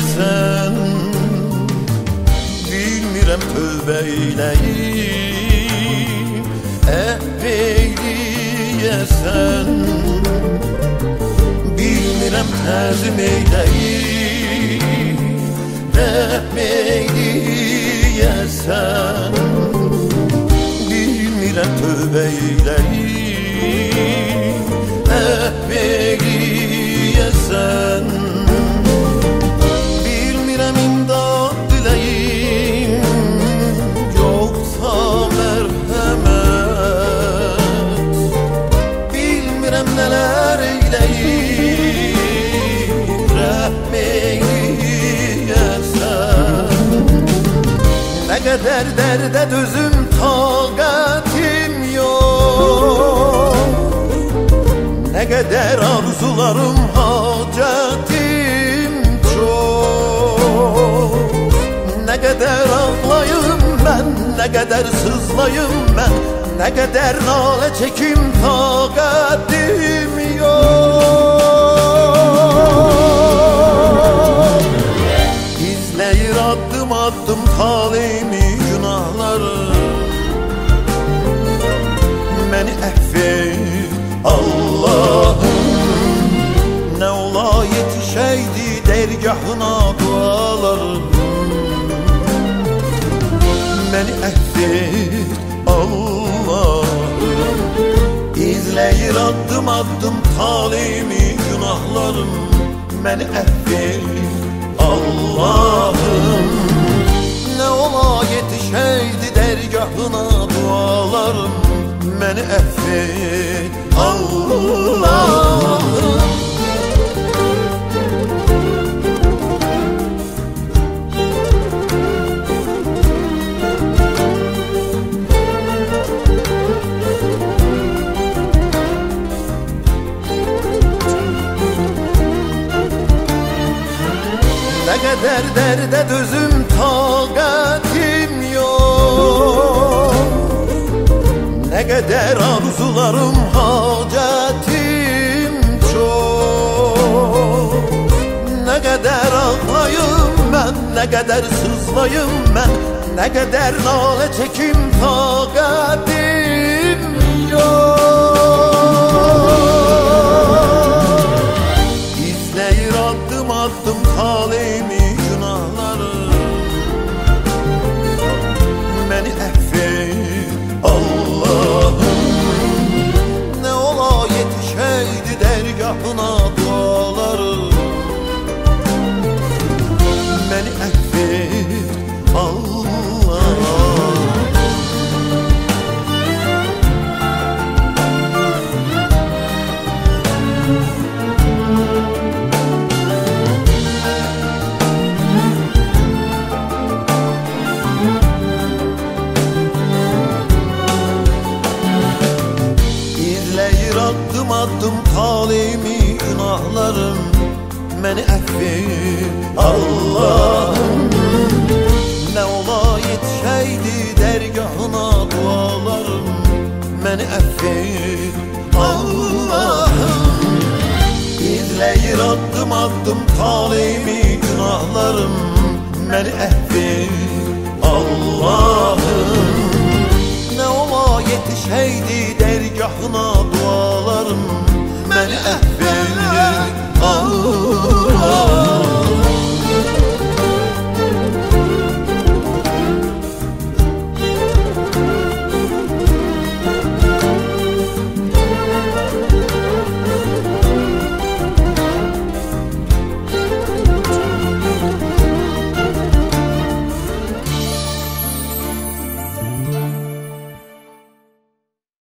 eyləyəsən Bilmirəm tövbə eyləyim Əhv eyləyəsən Bilmirəm təzim eyləyim. Rəhm eyləyəsən Bilmirəm tövbə eyləyim Nə qədər dərdə dözüm taqətim yox Nə qədər arzularım hacətim çox Nə qədər ağlayım mən, nə qədər sızlayım mən Nə qədər nalə çəkim taqətim yox İzləyir addım addım talimi günahları Məni əfv et Allahım. Nə ola yetişəydi dərgahına dualarım Məni əfv et Allahım. İzləyir addım addım talimi günahlarım Məni əfv et dərgahına dualarım. Məni əfv et Allahım. Nə qədər dərdə dözüm taqətim yox Qədər arzularım hacətim çox Nə qədər ağlayım mən, nə qədər sızlayım mən Nə qədər nalə çəkim taqətim yox İzləyir addım addım talimi İzləyir addım addım talimi günahlarım. Məni əfv et Allahım. Nə ola yetişəydi dərgahına dualarım. Məni əfv et Allahım. İzləyir addım addım talimi günahlarım. Məni əfv et Allahım. Nə ola yetişəydi dərgahına yeah.